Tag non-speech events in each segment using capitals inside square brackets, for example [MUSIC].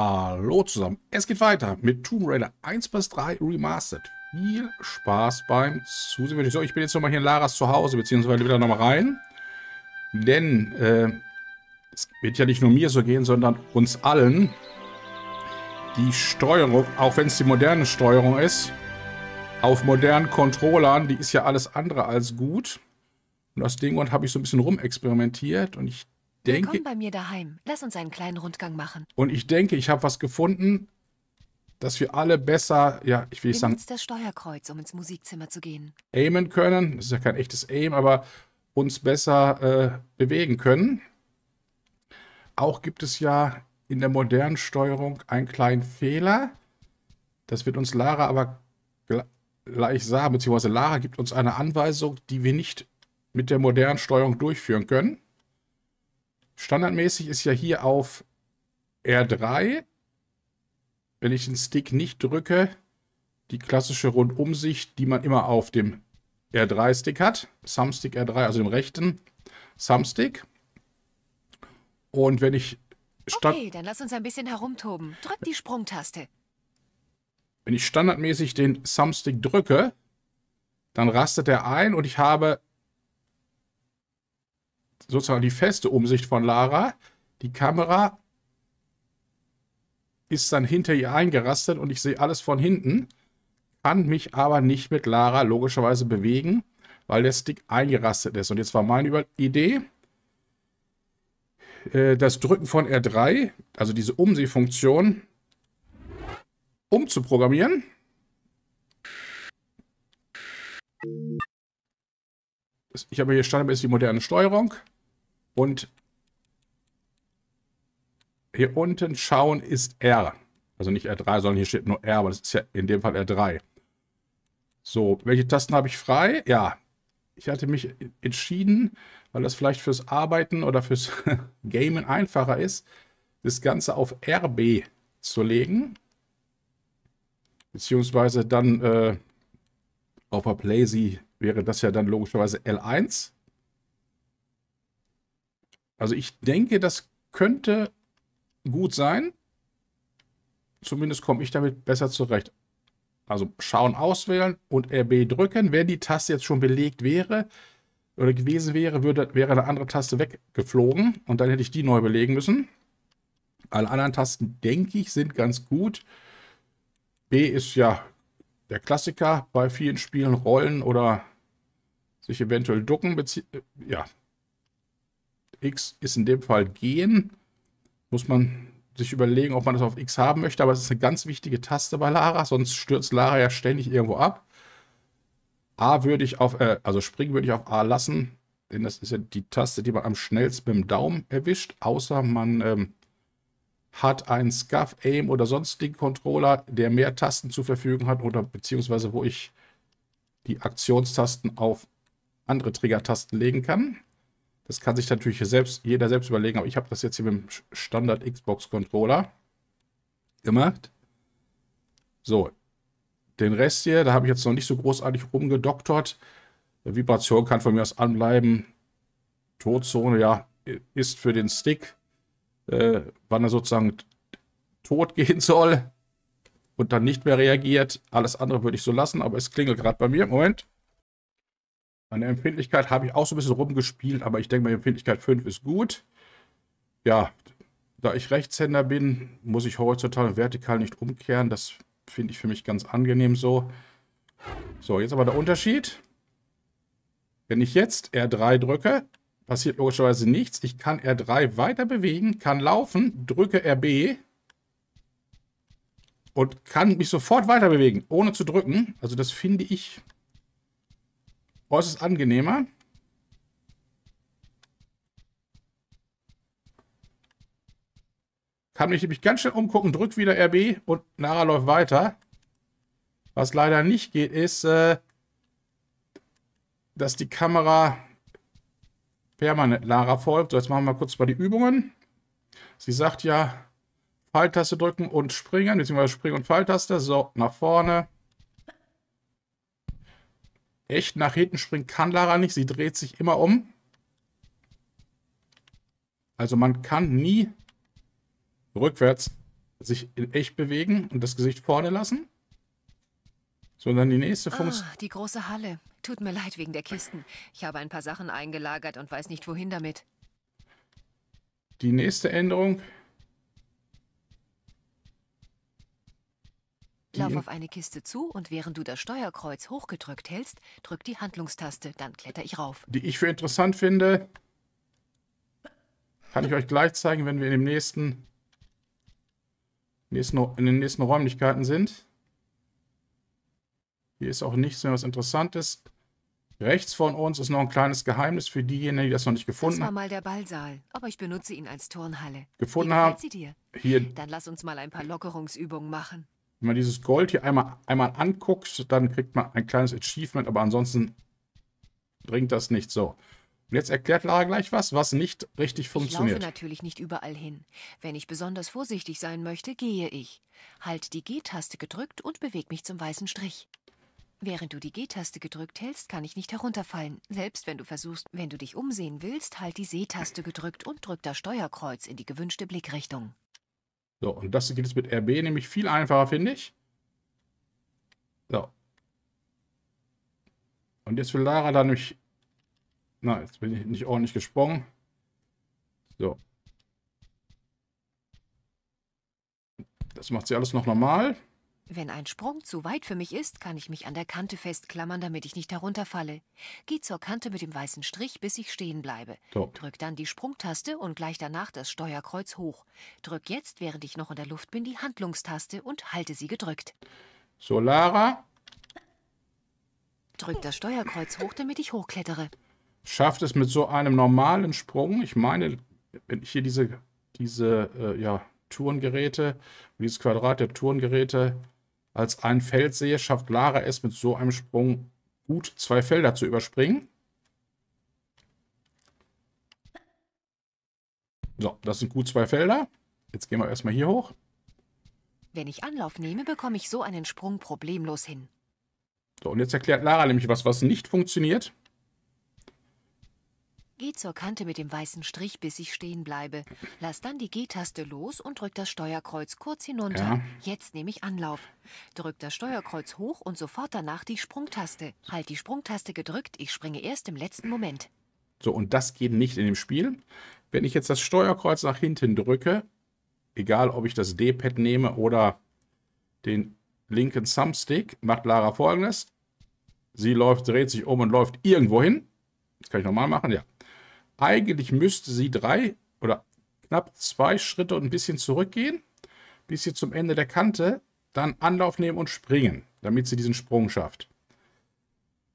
Hallo zusammen, es geht weiter mit Tomb Raider 1 bis 3 Remastered. Viel Spaß beim Zusehen. So, ich bin jetzt nochmal hier in Laras Zuhause, beziehungsweise wieder nochmal rein. Denn äh, es wird ja nicht nur mir so gehen, sondern uns allen. Die Steuerung, auch wenn es die moderne Steuerung ist, auf modernen Controllern, die ist ja alles andere als gut. Und aus dem Grund habe ich so ein bisschen rumexperimentiert und ich denke... Willkommen bei mir daheim. Lass uns einen kleinen Rundgang machen. Und ich denke, ich habe was gefunden, dass wir alle besser, ja, ich will nicht sagen... das Steuerkreuz, um ins Musikzimmer zu gehen. ...aimen können. Das ist ja kein echtes Aim, aber uns besser äh, bewegen können. Auch gibt es ja in der modernen Steuerung einen kleinen Fehler. Das wird uns Lara aber gleich sagen, beziehungsweise Lara gibt uns eine Anweisung, die wir nicht mit der modernen Steuerung durchführen können. Standardmäßig ist ja hier auf R3, wenn ich den Stick nicht drücke, die klassische Rundumsicht, die man immer auf dem R3-Stick hat. Thumbstick R3, also dem rechten Thumbstick. Und wenn ich... Okay, dann lass uns ein bisschen herumtoben. Drück die Sprungtaste. Wenn ich standardmäßig den Thumbstick drücke, dann rastet er ein und ich habe sozusagen die feste Umsicht von Lara. Die Kamera ist dann hinter ihr eingerastet und ich sehe alles von hinten, kann mich aber nicht mit Lara logischerweise bewegen, weil der Stick eingerastet ist. Und jetzt war meine Idee, äh, das Drücken von R3, also diese Umsehfunktion, umzuprogrammieren. Ich habe hier standardmäßig die moderne Steuerung. Und hier unten schauen ist R. Also nicht R3, sondern hier steht nur R, aber das ist ja in dem Fall R3. So, welche Tasten habe ich frei? Ja, ich hatte mich entschieden, weil das vielleicht fürs Arbeiten oder fürs [LAUGHS] Gamen einfacher ist, das Ganze auf RB zu legen. Beziehungsweise dann äh, auf der Playsee wäre das ja dann logischerweise L1. Also ich denke, das könnte gut sein. Zumindest komme ich damit besser zurecht. Also schauen, auswählen und RB drücken. Wenn die Taste jetzt schon belegt wäre oder gewesen wäre, würde, wäre eine andere Taste weggeflogen und dann hätte ich die neu belegen müssen. Alle anderen Tasten, denke ich, sind ganz gut. B ist ja der Klassiker bei vielen Spielen, Rollen oder sich eventuell ducken. Ja, X ist in dem Fall gehen. Muss man sich überlegen, ob man das auf X haben möchte, aber es ist eine ganz wichtige Taste bei Lara, sonst stürzt Lara ja ständig irgendwo ab. A würde ich auf, äh, also springen würde ich auf A lassen, denn das ist ja die Taste, die man am schnellsten mit dem Daumen erwischt, außer man ähm, hat einen Scuff, Aim oder sonstigen Controller, der mehr Tasten zur Verfügung hat oder beziehungsweise wo ich die Aktionstasten auf andere Trigger-Tasten legen kann. Das kann sich natürlich selbst, jeder selbst überlegen, aber ich habe das jetzt hier mit dem Standard Xbox Controller gemacht. So, den Rest hier, da habe ich jetzt noch nicht so großartig rumgedoktert. Vibration kann von mir aus anbleiben. Todzone, ja, ist für den Stick, äh, wann er sozusagen tot [LAUGHS] gehen soll und dann nicht mehr reagiert. Alles andere würde ich so lassen, aber es klingelt gerade bei mir. Moment. Meine Empfindlichkeit habe ich auch so ein bisschen rumgespielt, aber ich denke, meine Empfindlichkeit 5 ist gut. Ja, da ich Rechtshänder bin, muss ich horizontal und vertikal nicht umkehren. Das finde ich für mich ganz angenehm so. So, jetzt aber der Unterschied. Wenn ich jetzt R3 drücke, passiert logischerweise nichts. Ich kann R3 weiter bewegen, kann laufen, drücke RB und kann mich sofort weiter bewegen, ohne zu drücken. Also das finde ich äußerst angenehmer. Kann mich nämlich ganz schnell umgucken, drückt wieder RB und Nara läuft weiter. Was leider nicht geht, ist, äh, dass die Kamera permanent Lara folgt. So, jetzt machen wir kurz mal die Übungen. Sie sagt ja, Pfeiltaste drücken und springen, beziehungsweise Spring- und Pfeiltaste. So, nach vorne echt nach hinten springen kann Lara nicht. Sie dreht sich immer um. Also man kann nie rückwärts sich in echt bewegen und das Gesicht vorne lassen. So, und dann die nächste Funktion. Ah, die große Halle. Tut mir leid wegen der Kisten. Ich habe ein paar Sachen eingelagert und weiß nicht, wohin damit. Die nächste Änderung. Lauf auf eine Kiste zu und während du das Steuerkreuz hochgedrückt hältst, drück die Handlungstaste, dann kletter ich rauf. die ich für interessant finde, kann ich euch gleich zeigen, wenn wir in dem nächsten, nächsten in den nächsten Räumlichkeiten sind. Hier ist auch nichts mehr was Interessantes. Rechts von uns ist noch ein kleines Geheimnis für diejenigen, die das noch nicht Das gefunden, war mal der Ballsaal, aber ich benutze ihn als Turnhalle. gefunden haben. Hier, Dann lass uns mal ein paar Lockerungsübungen machen. Wenn man dieses Gold hier einmal, einmal anguckt, dann kriegt man ein kleines Achievement, aber ansonsten bringt das nicht so. Und jetzt erklärt Lara gleich was, was nicht richtig Ich laufe funktioniert. natürlich nicht überall hin. Wenn ich besonders vorsichtig sein möchte, gehe ich. Halt die G-Taste gedrückt und beweg mich zum weißen Strich. Während du die G-Taste gedrückt hältst, kann ich nicht herunterfallen. Selbst wenn du versuchst, wenn du dich umsehen willst, halt die C-Taste gedrückt und drück das Steuerkreuz in die gewünschte Blickrichtung. So, und das geht jetzt mit RB nämlich viel einfacher, finde ich. So. Und jetzt will Lara da nämlich. Na, jetzt bin ich nicht ordentlich gesprungen. So. Das macht sie alles noch normal. Wenn ein Sprung zu weit für mich ist, kann ich mich an der Kante festklammern, damit ich nicht herunterfalle. Geh zur Kante mit dem weißen Strich, bis ich stehen bleibe. So. Drück dann die Sprungtaste und gleich danach das Steuerkreuz hoch. Drück jetzt, während ich noch in der Luft bin, die Handlungstaste und halte sie gedrückt. So, Lara Drück das Steuerkreuz hoch, damit ich hochklettere. schafft es mit so einem normalen Sprung. Ich meine, wenn ich hier diese, diese äh, ja, Tourengeräte, dieses Quadrat der Tourengeräte als ein Feld sehe, schafft Lara es mit so einem Sprung gut zwei Felder zu überspringen. So, das sind gut zwei Felder. Jetzt gehen wir erstmal hier hoch. Wenn ich Anlauf nehme, bekomme ich so einen Sprung problemlos hin. So, und jetzt erklärt Lara nämlich was, was nicht funktioniert. Geh zur Kante mit dem weißen Strich, bis ich stehen bleibe. Lass dann die G-Taste los und drück das Steuerkreuz kurz hinunter. Ja. Jetzt nehme ich Anlauf. Drück das Steuerkreuz hoch und sofort danach die Sprungtaste. Halt die Sprungtaste gedrückt, ich springe erst im letzten Moment. So, und das geht nicht in dem Spiel. Wenn ich jetzt das Steuerkreuz nach hinten drücke, egal ob ich das D-Pad nehme oder den linken Thumbstick, macht Lara folgendes. Sie läuft, dreht sich um und läuft irgendwo hin. Das kann ich nochmal machen, ja. Eigentlich müsste sie drei oder knapp zwei Schritte und ein bisschen zurückgehen, bis sie zum Ende der Kante dann Anlauf nehmen und springen, damit sie diesen Sprung schafft.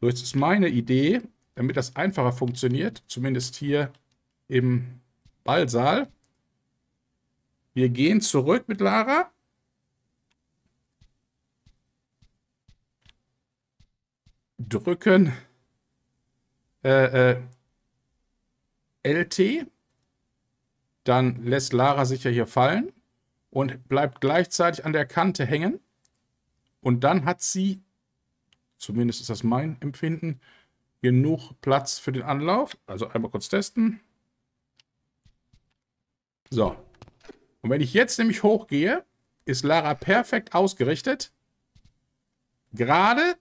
So, jetzt ist meine Idee, damit das einfacher funktioniert, zumindest hier im Ballsaal. Wir gehen zurück mit Lara. Drücken äh, äh, LT. Dann lässt Lara sich ja hier fallen und bleibt gleichzeitig an der Kante hängen. Und dann hat sie, zumindest ist das mein Empfinden, genug Platz für den Anlauf. Also einmal kurz testen. So. Und wenn ich jetzt nämlich hochgehe, ist Lara perfekt ausgerichtet. Gerade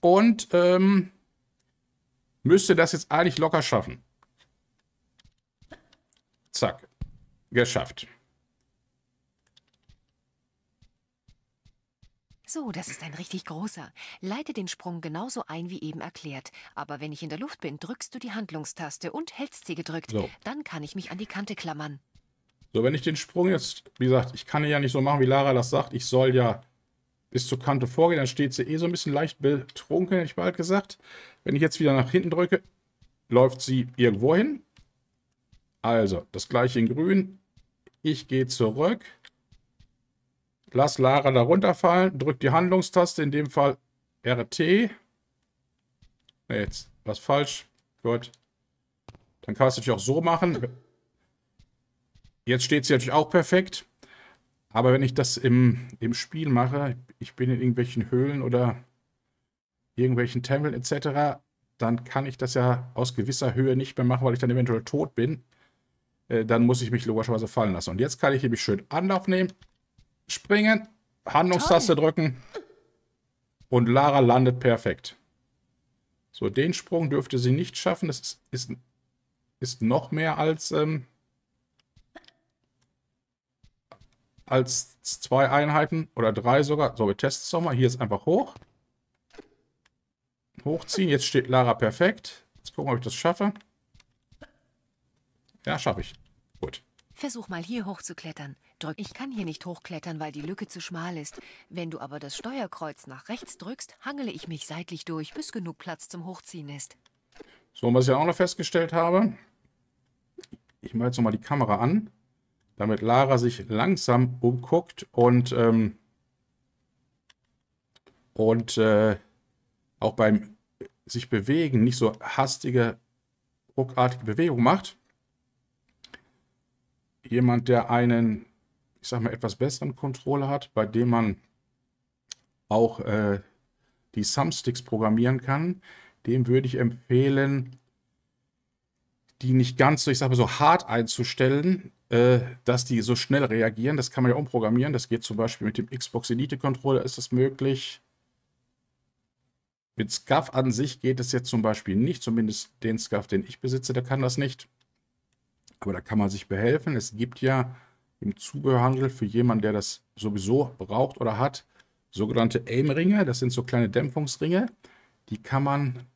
und ähm, müsste das jetzt eigentlich locker schaffen. Zack. Geschafft. So, das ist ein richtig großer. Leite den Sprung genauso ein wie eben erklärt. Aber wenn ich in der Luft bin, drückst du die Handlungstaste und hältst sie gedrückt. So. Dann kann ich mich an die Kante klammern. So, wenn ich den Sprung jetzt, wie gesagt, ich kann ja nicht so machen, wie Lara das sagt. Ich soll ja bis zur Kante vorgehen, dann steht sie eh so ein bisschen leicht betrunken, hätte ich bald gesagt. Wenn ich jetzt wieder nach hinten drücke, läuft sie irgendwo hin. Also, das gleiche in grün. Ich gehe zurück. Lass Lara da runterfallen. Drück die Handlungstaste, in dem Fall RT. Ne, jetzt was falsch. Gut. Dann kann man es natürlich auch so machen. Jetzt steht sie natürlich auch perfekt. Aber wenn ich das im, im Spiel mache, ich bin in irgendwelchen Höhlen oder irgendwelchen Tempeln etc., dann kann ich das ja aus gewisser Höhe nicht mehr machen, weil ich dann eventuell tot bin. Äh, dann muss ich mich logischerweise fallen lassen. Und jetzt kann ich nämlich schön Anlauf nehmen springen, Handlungstaste drücken und Lara landet perfekt. So, den Sprung dürfte sie nicht schaffen. Das ist, ist, ist noch mehr als, ähm, als zwei Einheiten oder drei sogar. So, wir testen es nochmal. Hier ist einfach hoch. Hochziehen. Jetzt steht Lara perfekt. Jetzt gucken, ob ich das schaffe. Ja, schaffe ich. Versuch mal hier hochzuklettern. Drück. Ich kann hier nicht hochklettern, weil die Lücke zu schmal ist. Wenn du aber das Steuerkreuz nach rechts drückst, hangele ich mich seitlich durch, bis genug Platz zum Hochziehen ist. So, was ich auch noch festgestellt habe, ich mache jetzt nochmal die Kamera an, damit Lara sich langsam umguckt und, ähm, und äh, auch beim sich bewegen nicht so hastige, ruckartige Bewegung macht. Jemand, der einen ich sag mal, etwas besseren Controller hat, bei dem man auch äh, die Thumbsticks programmieren kann, dem würde ich empfehlen, die nicht ganz so, ich sage mal, so hart einzustellen, äh, dass die so schnell reagieren. Das kann man ja umprogrammieren. Das geht zum Beispiel mit dem Xbox Elite Controller ist das möglich. Mit SCAF an sich geht es jetzt zum Beispiel nicht, zumindest den SCAF, den ich besitze, der kann das nicht. Aber da kann man sich behelfen. Es gibt ja im Zubehörhandel für jemanden, der das sowieso braucht oder hat, sogenannte Aim-Ringe. Das sind so kleine Dämpfungsringe. Die kann man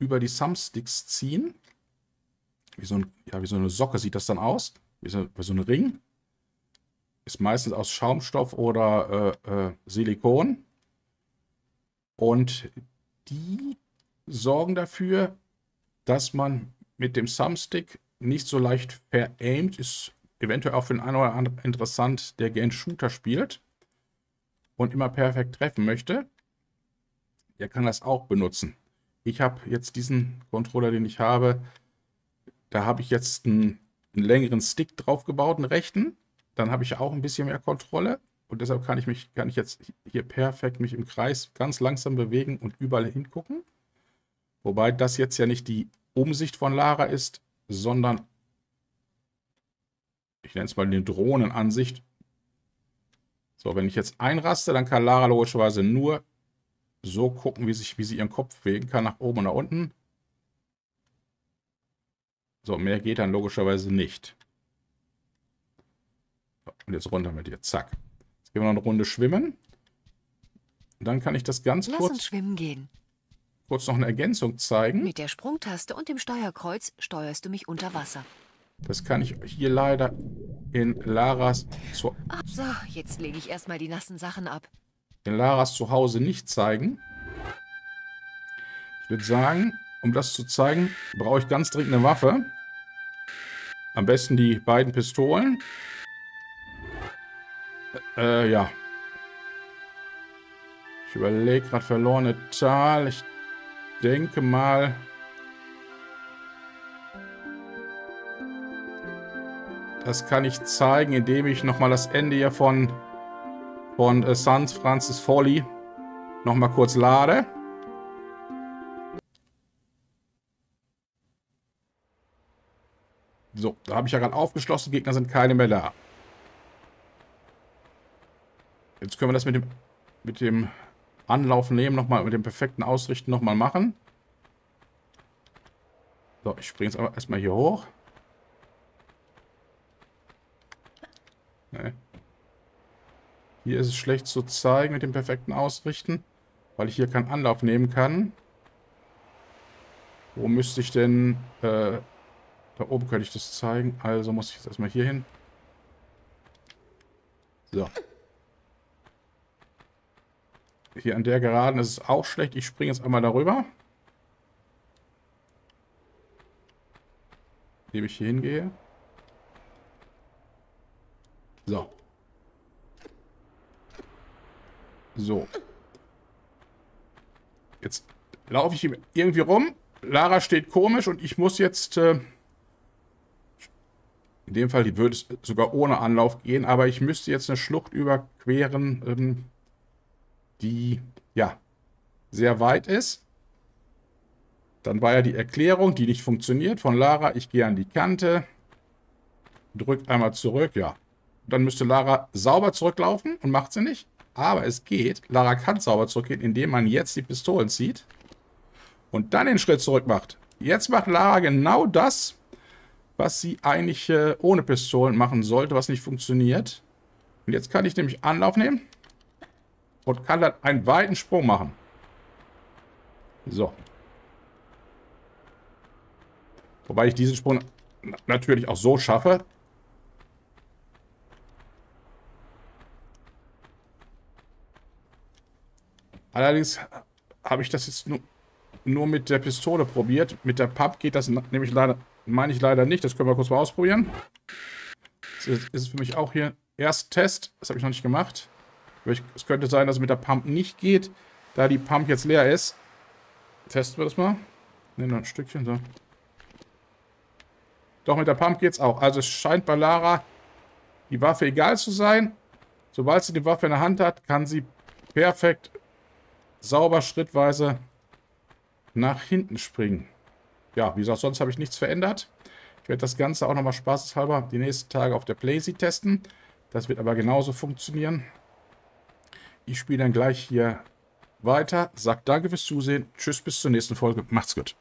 über die Thumbsticks ziehen. Wie so, ein, ja, wie so eine Socke sieht das dann aus. Wie so, wie so ein Ring. Ist meistens aus Schaumstoff oder äh, äh, Silikon. Und die sorgen dafür, dass man mit dem Thumbstick nicht so leicht veraimt ist eventuell auch für den einen oder anderen interessant, der gern Shooter spielt und immer perfekt treffen möchte. Der kann das auch benutzen. Ich habe jetzt diesen Controller, den ich habe, da habe ich jetzt einen, einen längeren Stick drauf gebaut, einen rechten. Dann habe ich auch ein bisschen mehr Kontrolle und deshalb kann ich mich, kann ich jetzt hier perfekt mich im Kreis ganz langsam bewegen und überall hingucken. Wobei das jetzt ja nicht die Umsicht von Lara ist, sondern ich nenne es mal eine Drohnenansicht. So, wenn ich jetzt einraste, dann kann Lara logischerweise nur so gucken, wie, sich, wie sie ihren Kopf bewegen kann, nach oben und nach unten. So, mehr geht dann logischerweise nicht. Und jetzt runter mit dir. Zack. Jetzt gehen wir noch eine Runde schwimmen. Und dann kann ich das ganz Lass kurz... Uns schwimmen gehen. Kurz noch eine Ergänzung zeigen. Mit der Sprungtaste und dem Steuerkreuz steuerst du mich unter Wasser. Das kann ich hier leider in Laras zu So, jetzt lege ich erstmal die nassen Sachen ab. In Laras Zuhause nicht zeigen. Ich würde sagen, um das zu zeigen, brauche ich ganz dringend eine Waffe. Am besten die beiden Pistolen. Äh, äh ja. Ich überlege gerade verlorene Tal. Ich denke mal... Das kann ich zeigen, indem ich nochmal das Ende hier von, von äh, St. Francis Folly nochmal kurz lade. So, da habe ich ja gerade aufgeschlossen, Gegner sind keine mehr da. Jetzt können wir das mit dem, mit dem Anlauf nehmen, nochmal mit dem perfekten Ausrichten nochmal machen. So, ich springe jetzt aber erstmal hier hoch. Nee. Hier ist es schlecht zu zeigen mit dem perfekten Ausrichten, weil ich hier keinen Anlauf nehmen kann. Wo müsste ich denn... Äh, da oben könnte ich das zeigen. Also muss ich jetzt erstmal hier hin. So. Hier an der Geraden ist es auch schlecht. Ich springe jetzt einmal darüber. Indem ich hier hingehe. So. So. Jetzt laufe ich irgendwie rum. Lara steht komisch und ich muss jetzt... Äh, in dem Fall würde es sogar ohne Anlauf gehen, aber ich müsste jetzt eine Schlucht überqueren, ähm, die, ja, sehr weit ist. Dann war ja die Erklärung, die nicht funktioniert, von Lara. Ich gehe an die Kante, drücke einmal zurück, ja, Dann müsste Lara sauber zurücklaufen und macht sie nicht. Aber es geht. Lara kann sauber zurückgehen, indem man jetzt die Pistolen zieht und dann den Schritt zurück macht. Jetzt macht Lara genau das, was sie eigentlich äh, ohne Pistolen machen sollte, was nicht funktioniert. Und jetzt kann ich nämlich Anlauf nehmen und kann dann einen weiten Sprung machen. So. Wobei ich diesen Sprung natürlich auch so schaffe. Allerdings habe ich das jetzt nur, nur mit der Pistole probiert. Mit der Pump geht das nämlich leider, meine ich leider nicht. Das können wir kurz mal ausprobieren. Das ist für mich auch hier erst Test. Das habe ich noch nicht gemacht. Es könnte sein, dass es mit der Pump nicht geht, da die Pump jetzt leer ist. Testen wir das mal. Nehmen wir ein Stückchen so. Doch, mit der Pump geht es auch. Also es scheint bei Lara die Waffe egal zu sein. Sobald sie die Waffe in der Hand hat, kann sie perfekt sauber schrittweise nach hinten springen. Ja, wie gesagt, sonst habe ich nichts verändert. Ich werde das Ganze auch nochmal spaßeshalber die nächsten Tage auf der Playsee testen. Das wird aber genauso funktionieren. Ich spiele dann gleich hier weiter. Sagt danke fürs Zusehen. Tschüss, bis zur nächsten Folge. Macht's gut.